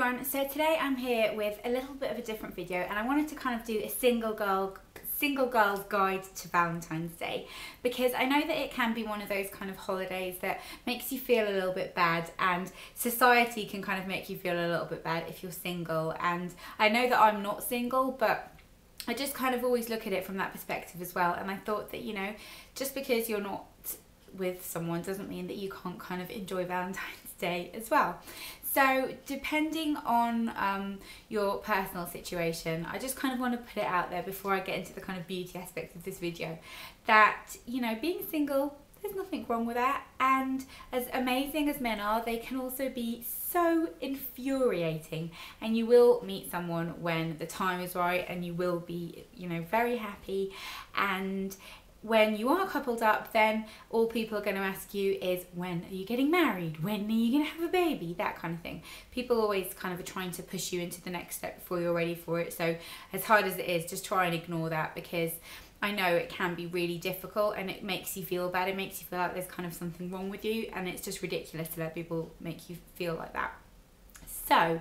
everyone, so today I'm here with a little bit of a different video and I wanted to kind of do a single girl single girl's guide to Valentine's Day because I know that it can be one of those kind of holidays that makes you feel a little bit bad and society can kind of make you feel a little bit bad if you're single. And I know that I'm not single but I just kind of always look at it from that perspective as well. And I thought that you know just because you're not with someone doesn't mean that you can't kind of enjoy Valentine's Day as well. So, depending on um, your personal situation, I just kind of want to put it out there before I get into the kind of beauty aspect of this video that, you know, being single, there's nothing wrong with that. And as amazing as men are, they can also be so infuriating. And you will meet someone when the time is right and you will be, you know, very happy. And when you are coupled up, then all people are going to ask you is when are you getting married? When are you going to have a baby? That kind of thing. People always kind of are trying to push you into the next step before you're ready for it. So, as hard as it is, just try and ignore that because I know it can be really difficult and it makes you feel bad. It makes you feel like there's kind of something wrong with you, and it's just ridiculous to let people make you feel like that. So,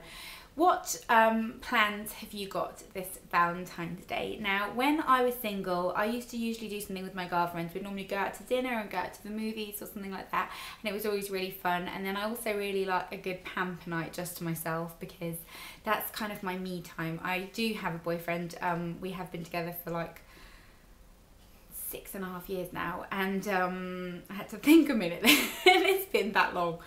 what um, plans have you got this Valentine's Day? Now, when I was single, I used to usually do something with my girlfriends. We'd normally go out to dinner and go out to the movies or something like that, and it was always really fun. And then I also really like a good pamper night just to myself because that's kind of my me time. I do have a boyfriend. Um, we have been together for like six and a half years now, and um, I had to think a minute. it's been that long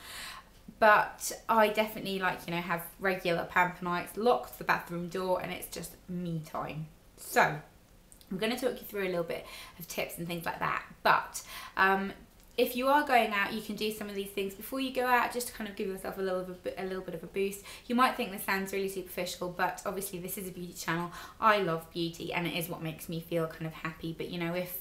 but I definitely like you know have regular pamper nights, lock the bathroom door, and it's just me time. So I'm going to talk you through a little bit of tips and things like that. But um, if you are going out, you can do some of these things before you go out, just to kind of give yourself a little bit, a little bit of a boost. You might think this sounds really superficial, but obviously this is a beauty channel. I love beauty, and it is what makes me feel kind of happy. But you know, if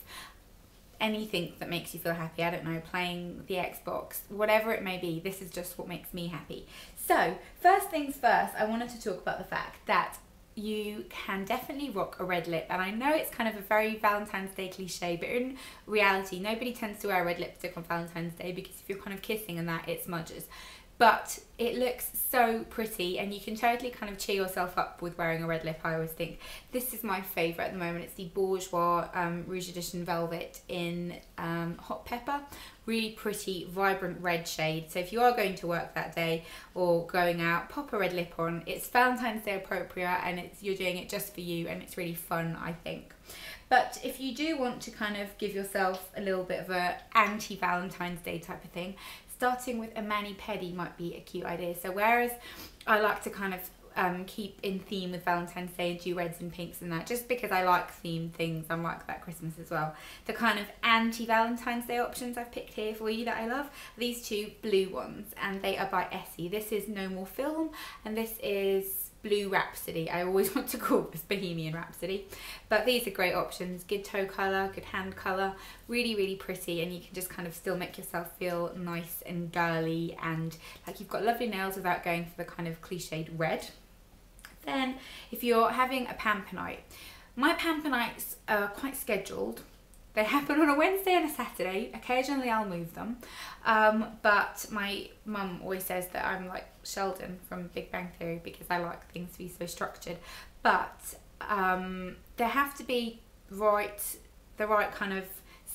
anything that makes you feel happy. I don't know, playing the Xbox, whatever it may be. This is just what makes me happy. So, first things first, I wanted to talk about the fact that you can definitely rock a red lip. And I know it's kind of a very Valentine's Day cliche, but in reality, nobody tends to wear a red lipstick on Valentine's Day because if you're kind of kissing and that, it smudges but it looks so pretty and you can totally kind of cheer yourself up with wearing a red lip I always think. This is my favourite at the moment. It's the Bourjois um, Rouge Edition Velvet in um, Hot Pepper. Really pretty vibrant red shade. So if you are going to work that day or going out pop a red lip on. It's Valentine's Day appropriate and it's you're doing it just for you and it's really fun I think. But if you do want to kind of give yourself a little bit of a anti Valentine's Day type of thing, starting with a mani pedi might be a cute idea. So whereas I like to kind of um, keep in theme with Valentine's Day and do reds and pinks and that, just because I like themed things, I'm like that Christmas as well. The kind of anti-Valentine's Day options I've picked here for you that I love, these two blue ones, and they are by Essie. This is No More Film, and this is Blue Rhapsody. I always want to call this Bohemian Rhapsody. But these are great options. Good toe colour, good hand colour. Really, really pretty. And you can just kind of still make yourself feel nice and girly and like you've got lovely nails without going for the kind of cliched red. Then if you're having a pamper night, my pamper nights are quite scheduled they happen on a Wednesday and a Saturday. Occasionally I'll move them. Um, but my mum always says that I'm like Sheldon from Big Bang Theory because I like things to be so structured. But um, there have to be right, the right kind of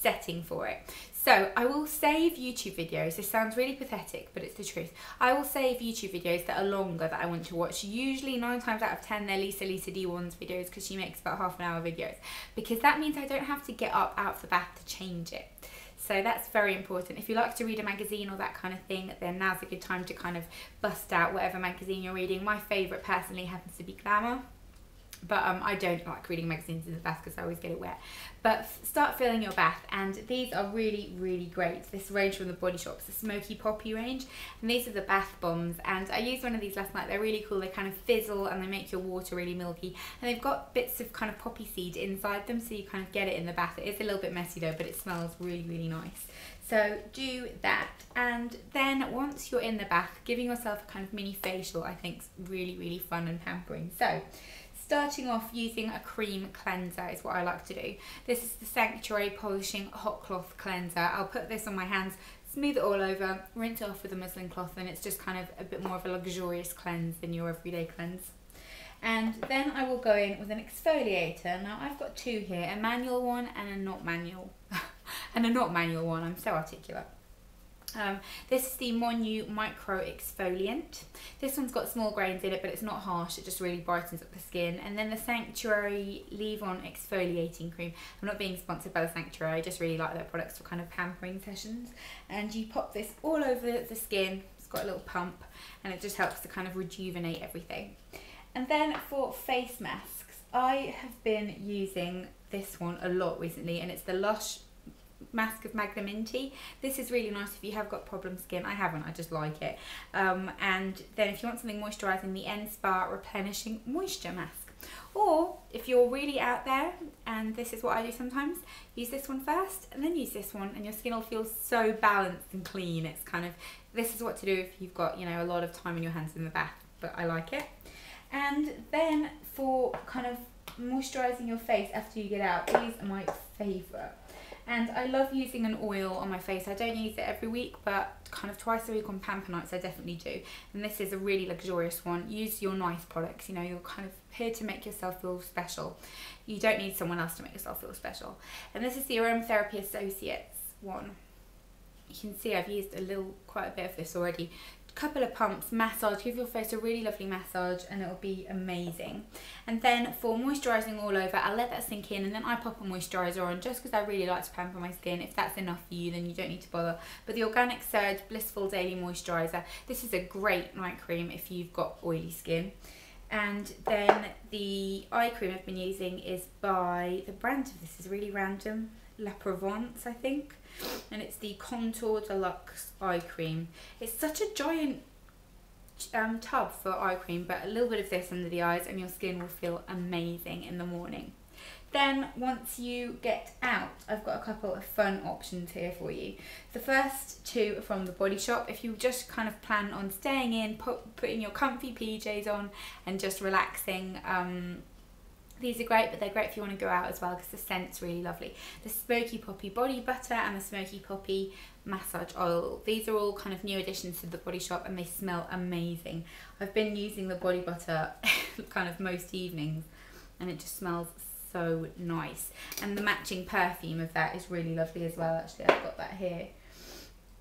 setting for it. So I will save YouTube videos. This sounds really pathetic, but it's the truth. I will save YouTube videos that are longer that I want to watch. Usually nine times out of 10, they're Lisa Lisa D1's videos because she makes about half an hour videos. Because that means I don't have to get up out of the bath to change it. So that's very important. If you like to read a magazine or that kind of thing, then now's a good time to kind of bust out whatever magazine you're reading. My favourite personally happens to be Glamour but um, I don't like reading magazines in the bath because I always get it wet. But start filling your bath, and these are really, really great. This range from the Body Shop's the Smoky Poppy range, and these are the bath bombs. And I used one of these last night. They're really cool. They kind of fizzle and they make your water really milky, and they've got bits of kind of poppy seed inside them, so you kind of get it in the bath. It is a little bit messy though, but it smells really, really nice. So do that, and then once you're in the bath, giving yourself a kind of mini facial, I think is really, really fun and pampering. So starting off using a cream cleanser is what I like to do. This is the Sanctuary Polishing Hot Cloth Cleanser. I'll put this on my hands. Smooth it all over, rinse it off with a muslin cloth, and it's just kind of a bit more of a luxurious cleanse than your everyday cleanse. And then I will go in with an exfoliator. Now I've got two here, a manual one and a not manual. and a not manual one, I'm so articulate. Um, this is the Monu Micro Exfoliant. This one's got small grains in it, but it's not harsh. It just really brightens up the skin. And then the Sanctuary Leave-On Exfoliating Cream. I'm not being sponsored by the Sanctuary. I just really like their products for kind of pampering sessions. And you pop this all over the skin. It's got a little pump, and it just helps to kind of rejuvenate everything. And then for face masks, I have been using this one a lot recently, and it's the Lush mask of Magnaminty. This is really nice if you have got problem skin. I haven't, I just like it. Um, and then if you want something moisturising, the N-Spa Replenishing Moisture Mask. Or if you're really out there, and this is what I do sometimes, use this one first and then use this one and your skin will feel so balanced and clean. It's kind of, this is what to do if you've got, you know, a lot of time in your hands in the bath, but I like it. And then for kind of moisturising your face after you get out, these are my favourite. And I love using an oil on my face. I don't use it every week, but kind of twice a week on Pamper Nights I definitely do. And this is a really luxurious one. Use your nice products. You know, you're kind of here to make yourself feel special. You don't need someone else to make yourself feel special. And this is the Aromatherapy Associates one. You can see I've used a little, quite a bit of this already couple of pumps, massage, give your face a really lovely massage and it'll be amazing. And then for moisturising all over, I'll let that sink in and then I pop a moisturiser on just because I really like to pamper my skin. If that's enough for you, then you don't need to bother. But the Organic Surge Blissful Daily Moisturiser, this is a great night cream if you've got oily skin. And then the eye cream I've been using is by, the brand of this is really random, La Provence, I think and it's the Contour Deluxe Eye Cream. It's such a giant um, tub for eye cream, but a little bit of this under the eyes and your skin will feel amazing in the morning. Then once you get out, I've got a couple of fun options here for you. The first two are from the Body Shop. If you just kind of plan on staying in, put, putting your comfy PJs on and just relaxing, um, these are great, but they're great if you want to go out as well because the scent's really lovely. The Smoky Poppy Body Butter and the Smoky Poppy Massage Oil. These are all kind of new additions to the Body Shop and they smell amazing. I've been using the body butter kind of most evenings and it just smells so nice. And the matching perfume of that is really lovely as well actually. I've got that here.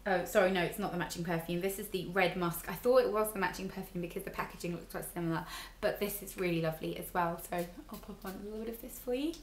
Oh, sorry, no, it's not the matching perfume. This is the Red Musk. I thought it was the matching perfume because the packaging looks quite similar, but this is really lovely as well. So I'll pop on a little bit of this for you.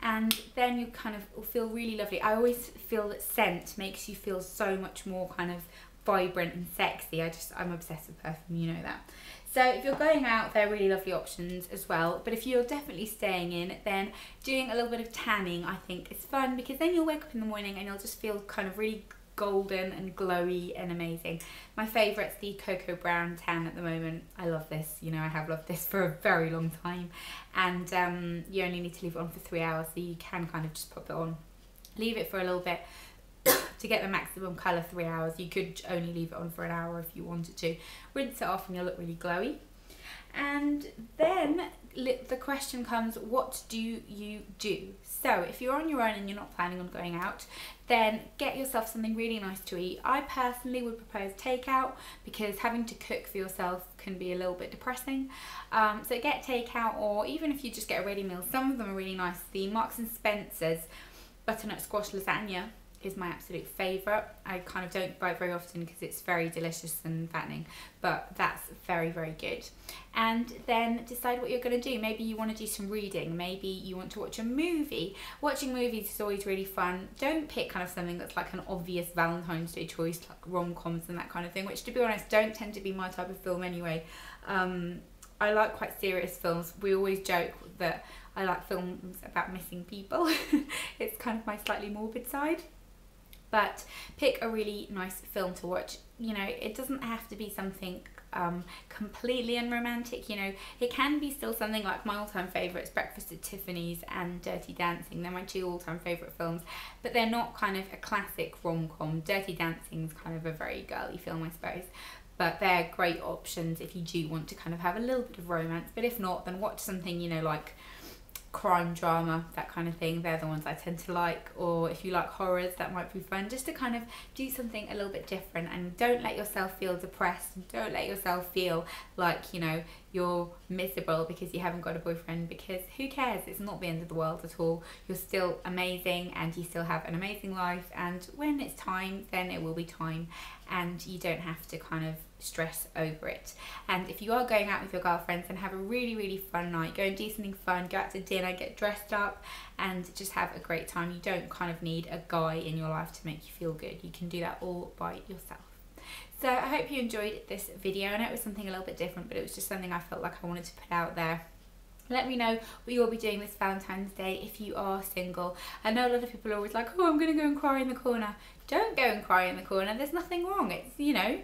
And then you kind of feel really lovely. I always feel that scent makes you feel so much more kind of vibrant and sexy. I just, I'm obsessed with perfume, you know that. So if you're going out, they're really lovely options as well. But if you're definitely staying in, then doing a little bit of tanning, I think is fun because then you'll wake up in the morning and you'll just feel kind of really golden and glowy and amazing. My favourite's the Cocoa Brown Tan at the moment. I love this, you know, I have loved this for a very long time. And um, you only need to leave it on for three hours, so you can kind of just pop it on. Leave it for a little bit to get the maximum colour three hours. You could only leave it on for an hour if you wanted to. Rinse it off and you'll look really glowy. And then the question comes, what do you do? So if you're on your own and you're not planning on going out, then get yourself something really nice to eat. I personally would propose takeout because having to cook for yourself can be a little bit depressing. Um, so get takeout or even if you just get a ready meal, some of them are really nice. The Marks and Spencer's butternut squash lasagna is my absolute favourite. I kind of don't buy it very often because it's very delicious and fattening, but that's very, very good. And then decide what you're going to do. Maybe you want to do some reading, maybe you want to watch a movie. Watching movies is always really fun. Don't pick kind of something that's like an obvious Valentine's Day choice, like rom coms and that kind of thing, which to be honest don't tend to be my type of film anyway. Um, I like quite serious films. We always joke that I like films about missing people. it's kind of my slightly morbid side but pick a really nice film to watch. You know, it doesn't have to be something um, completely unromantic. You know, it can be still something like my all-time favourites, Breakfast at Tiffany's and Dirty Dancing. They're my two all-time favourite films, but they're not kind of a classic rom-com. Dirty Dancing's kind of a very girly film, I suppose. But they're great options if you do want to kind of have a little bit of romance. But if not, then watch something, you know, like crime drama, that kind of thing, they're the ones I tend to like. Or if you like horrors, that might be fun. Just to kind of do something a little bit different and don't let yourself feel depressed. Don't let yourself feel like, you know, you're miserable because you haven't got a boyfriend because who cares? It's not the end of the world at all. You're still amazing and you still have an amazing life. And when it's time, then it will be time and you don't have to kind of stress over it. And if you are going out with your girlfriends and have a really, really fun night, go and do something fun, go out to dinner, get dressed up, and just have a great time. You don't kind of need a guy in your life to make you feel good. You can do that all by yourself. So I hope you enjoyed this video. I know it was something a little bit different, but it was just something I felt like I wanted to put out there. Let me know what you'll be doing this Valentine's Day if you are single. I know a lot of people are always like, oh, I'm going to go and cry in the corner. Don't go and cry in the corner. There's nothing wrong. It's, you know,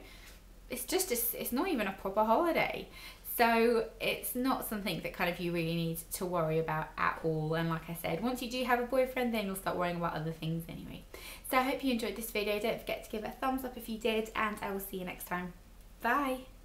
it's just, a, it's not even a proper holiday. So it's not something that kind of you really need to worry about at all. And like I said, once you do have a boyfriend, then you'll start worrying about other things anyway. So I hope you enjoyed this video. Don't forget to give it a thumbs up if you did, and I will see you next time. Bye.